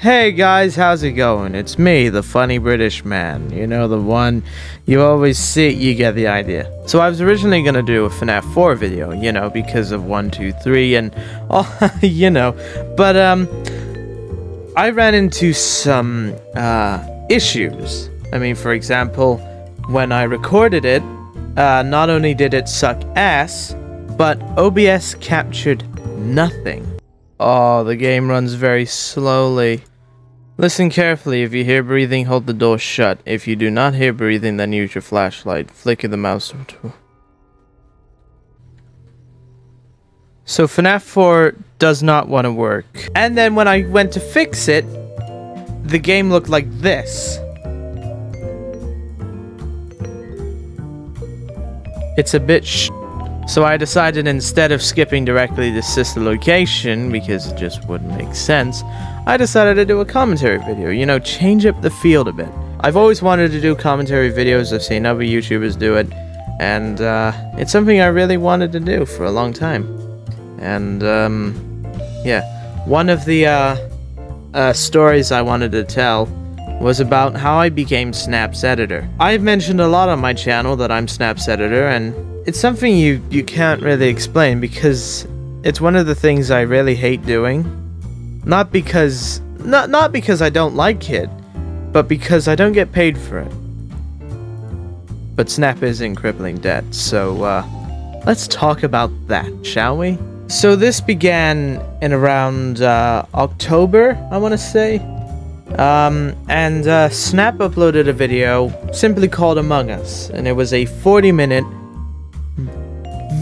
Hey guys, how's it going? It's me, the funny British man. You know, the one you always see, you get the idea. So I was originally gonna do a FNAF 4 video, you know, because of 1, 2, 3 and all, you know. But, um, I ran into some, uh, issues. I mean, for example, when I recorded it, uh, not only did it suck ass, but OBS captured nothing. Oh, the game runs very slowly. Listen carefully. If you hear breathing, hold the door shut. If you do not hear breathing, then use your flashlight. Flicker the mouse. or two. So FNAF 4 does not want to work. And then when I went to fix it, the game looked like this. It's a bit sh so I decided instead of skipping directly to sister location, because it just wouldn't make sense, I decided to do a commentary video, you know, change up the field a bit. I've always wanted to do commentary videos, I've seen other YouTubers do it, and uh, it's something I really wanted to do for a long time. And, um, yeah, one of the uh, uh, stories I wanted to tell was about how I became Snap's editor. I've mentioned a lot on my channel that I'm Snap's editor, and it's something you, you can't really explain because it's one of the things I really hate doing. Not because not not because I don't like it, but because I don't get paid for it. But Snap is in crippling debt, so uh, let's talk about that, shall we? So this began in around uh, October, I want to say. Um, and uh, Snap uploaded a video simply called Among Us, and it was a 40 minute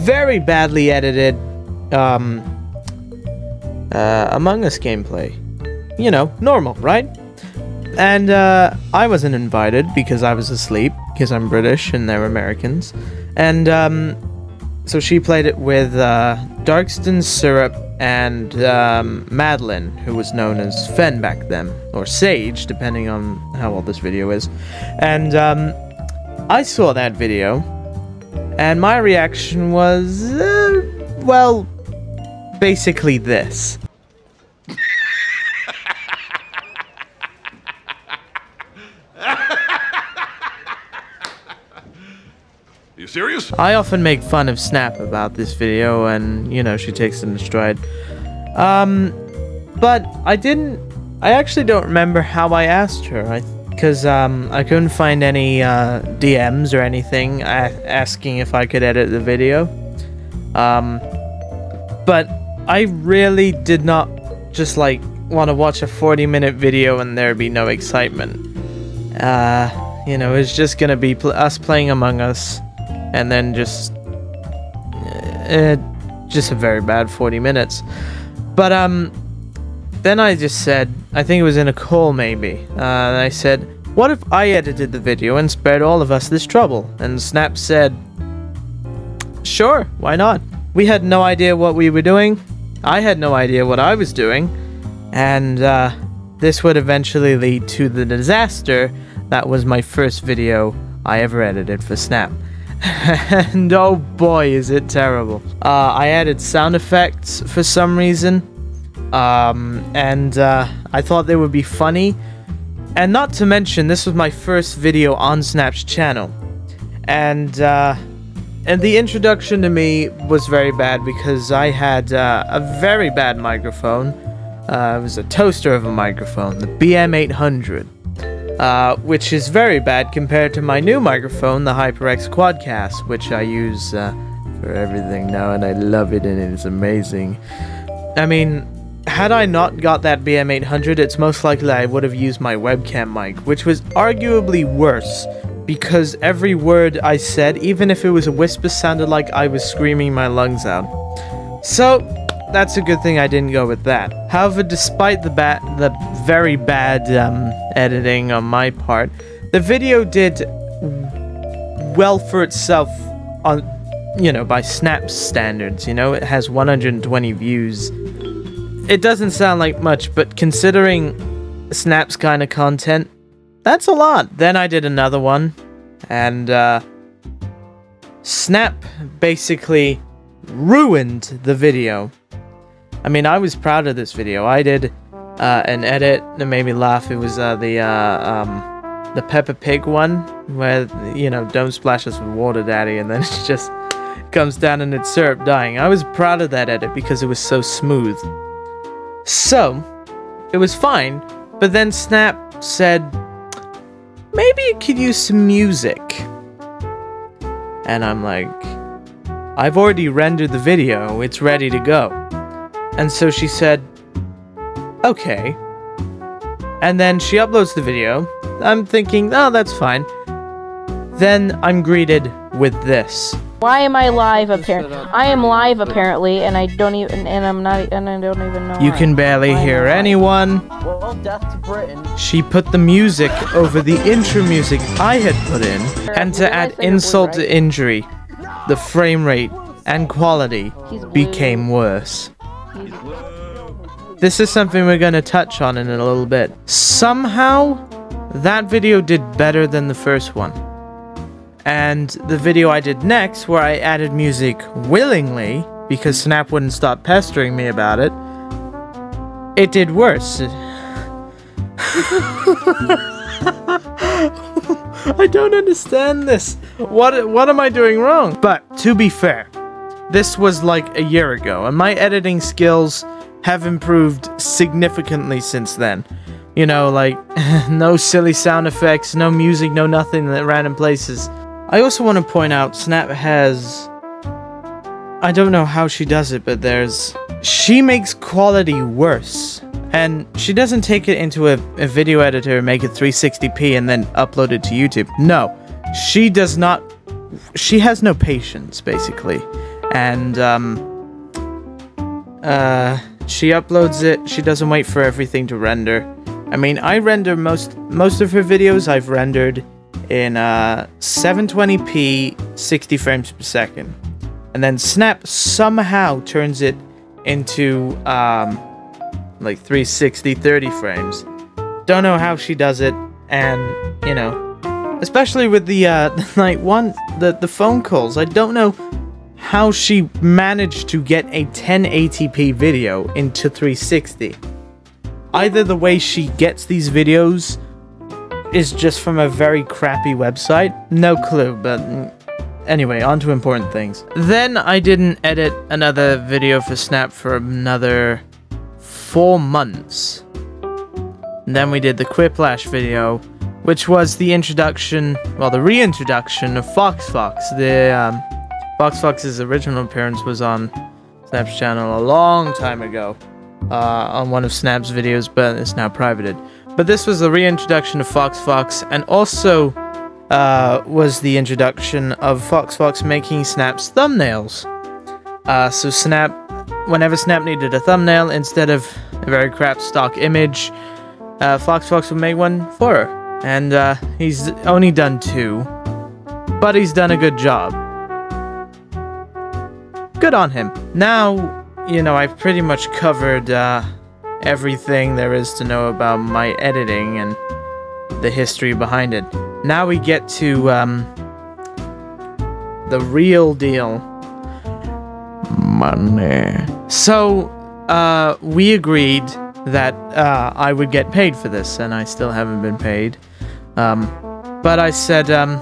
very badly edited um, uh, Among Us gameplay. You know, normal, right? And uh, I wasn't invited because I was asleep, because I'm British and they're Americans. And um, so she played it with uh, Darkston Syrup and um, Madeline, who was known as Fen back then, or Sage, depending on how old this video is. And um, I saw that video, and my reaction was, uh, well, basically this. you serious? I often make fun of Snap about this video, and, you know, she takes it in stride. Um, but I didn't, I actually don't remember how I asked her. I because um, I couldn't find any uh, DMs or anything asking if I could edit the video. Um, but I really did not just like want to watch a 40 minute video and there be no excitement. Uh, you know, it's just gonna be pl us playing Among Us and then just uh, just a very bad 40 minutes. But um, then I just said, I think it was in a call maybe, uh, and I said, what if I edited the video and spared all of us this trouble? And Snap said, sure, why not? We had no idea what we were doing. I had no idea what I was doing. And uh, this would eventually lead to the disaster that was my first video I ever edited for Snap. and oh boy, is it terrible. Uh, I added sound effects for some reason. Um, and uh, I thought they would be funny. And not to mention, this was my first video on Snap's channel. And, uh, and the introduction to me was very bad because I had uh, a very bad microphone. Uh, it was a toaster of a microphone, the BM800. Uh, which is very bad compared to my new microphone, the HyperX Quadcast, which I use uh, for everything now, and I love it, and it's amazing. I mean, had I not got that BM800, it's most likely I would have used my webcam mic, which was arguably worse, because every word I said, even if it was a whisper, sounded like I was screaming my lungs out. So, that's a good thing I didn't go with that. However, despite the bad, the very bad um, editing on my part, the video did well for itself on, you know, by Snap's standards. You know, it has 120 views it doesn't sound like much, but considering Snap's kind of content, that's a lot. Then I did another one, and uh, Snap basically ruined the video. I mean, I was proud of this video. I did uh, an edit that made me laugh. It was uh, the uh, um, the Peppa Pig one where you know don't splash us with water, daddy, and then it just comes down and it's syrup dying. I was proud of that edit because it was so smooth. So it was fine, but then Snap said maybe it could use some music, and I'm like, I've already rendered the video. It's ready to go. And so she said, okay. And then she uploads the video. I'm thinking, oh, that's fine. Then I'm greeted with this. Why am I live apparently? I am live apparently, and I don't even, and I'm not, and I don't even know. You why. can barely Why hear anyone. Well, death to Britain. She put the music over the intro music I had put in, and to add insult to injury, the frame rate and quality became worse. This is something we're going to touch on in a little bit. Somehow, that video did better than the first one. And the video I did next, where I added music willingly, because Snap wouldn't stop pestering me about it, it did worse. I don't understand this. What what am I doing wrong? But to be fair, this was like a year ago, and my editing skills have improved significantly since then. You know, like no silly sound effects, no music, no nothing at random places. I also want to point out Snap has I don't know how she does it, but there's she makes quality worse. And she doesn't take it into a, a video editor and make it 360p and then upload it to YouTube. No. She does not she has no patience basically. And um uh she uploads it, she doesn't wait for everything to render. I mean, I render most most of her videos I've rendered in uh 720p 60 frames per second. And then Snap somehow turns it into um like 360 30 frames. Don't know how she does it and, you know, especially with the uh like one the the phone calls. I don't know how she managed to get a 1080p video into 360. Either the way she gets these videos is just from a very crappy website, no clue, but anyway, on to important things. Then I didn't edit another video for Snap for another four months. And then we did the Quiplash video, which was the introduction, well, the reintroduction of Fox Fox. The um, Fox Fox's original appearance was on Snap's channel a long time ago, uh, on one of Snap's videos, but it's now privated. But this was the reintroduction of Fox Fox, and also uh, was the introduction of Fox Fox making Snap's thumbnails. Uh, so Snap, whenever Snap needed a thumbnail, instead of a very crap stock image, uh, Fox Fox would make one for her. And uh, he's only done two, but he's done a good job. Good on him. Now, you know, I've pretty much covered uh, everything there is to know about my editing and the history behind it. Now we get to um, the real deal. Money. So, uh, we agreed that uh, I would get paid for this, and I still haven't been paid. Um, but I said, um,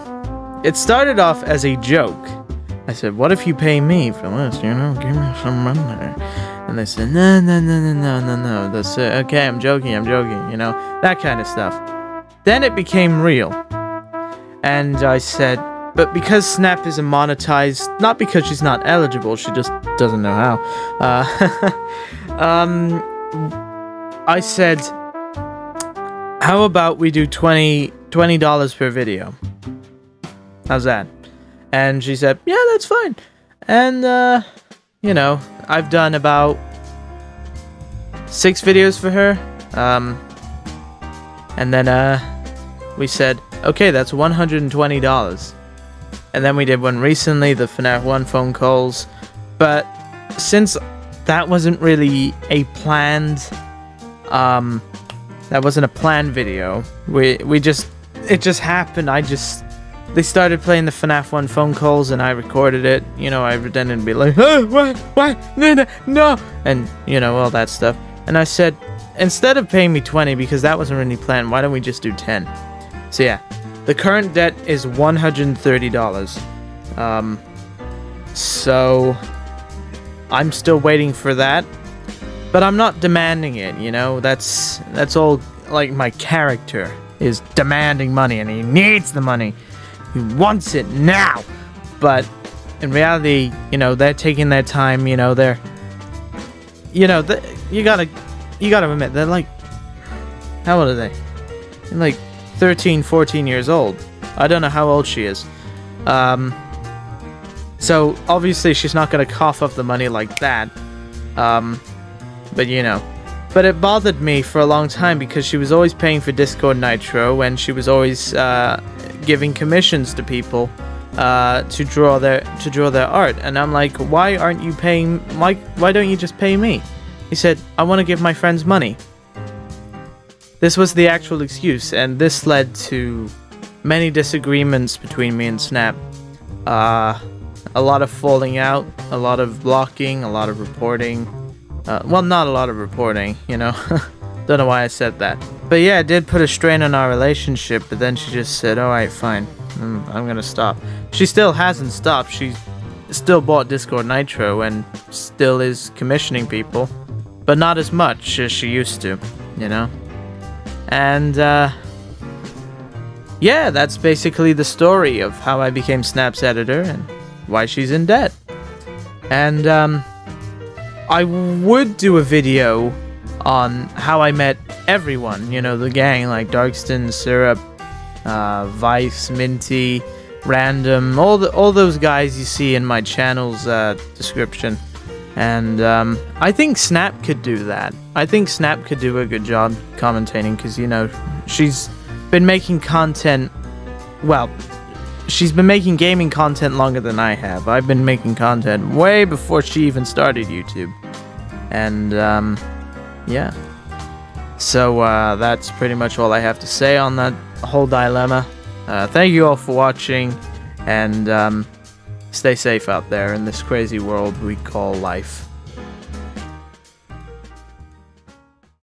it started off as a joke. I said, what if you pay me for this? You know, give me some money. And they said, no, no, no, no, no, no, no. That's uh, okay. I'm joking. I'm joking. You know, that kind of stuff. Then it became real. And I said, but because Snap isn't monetized, not because she's not eligible, she just doesn't know how. Uh, um, I said, how about we do 20 dollars per video? How's that? And she said, yeah, that's fine. And, uh, you know, I've done about six videos for her. Um, and then, uh, we said, okay, that's $120. And then we did one recently, the FNAF 1 phone calls. But since that wasn't really a planned, um, that wasn't a planned video, we, we just, it just happened. I just, they started playing the FNAF 1 phone calls and I recorded it. You know, I would then be like, oh, what, what, no, no, no, and, you know, all that stuff. And I said, instead of paying me 20 because that wasn't really planned, why don't we just do 10? So yeah, the current debt is $130. Um, so I'm still waiting for that, but I'm not demanding it, you know? That's that's all like my character is demanding money and he needs the money. He wants it now. But in reality, you know, they're taking their time, you know, they're you know, you gotta you gotta admit they're like how old are they? They're like 13, 14 years old. I don't know how old she is. Um so obviously she's not gonna cough up the money like that. Um but you know. But it bothered me for a long time because she was always paying for Discord Nitro and she was always uh, giving commissions to people uh, to draw their to draw their art. And I'm like, why aren't you paying? Why why don't you just pay me? He said, I want to give my friends money. This was the actual excuse, and this led to many disagreements between me and Snap. Uh, a lot of falling out, a lot of blocking, a lot of reporting. Uh, well, not a lot of reporting, you know. Don't know why I said that. But yeah, it did put a strain on our relationship, but then she just said, alright, fine. I'm, I'm gonna stop. She still hasn't stopped. She still bought Discord Nitro and still is commissioning people, but not as much as she used to, you know? And, uh, yeah, that's basically the story of how I became Snap's editor and why she's in debt. And, um, I would do a video on how I met everyone, you know, the gang, like Darkston, Syrup, uh, Vice, Minty, Random, all the all those guys you see in my channel's uh, description. And um, I think Snap could do that. I think Snap could do a good job commentating because, you know, she's been making content. Well, she's been making gaming content longer than I have. I've been making content way before she even started YouTube. And, um, yeah. So, uh, that's pretty much all I have to say on that whole dilemma. Uh, thank you all for watching, and, um, stay safe out there in this crazy world we call life.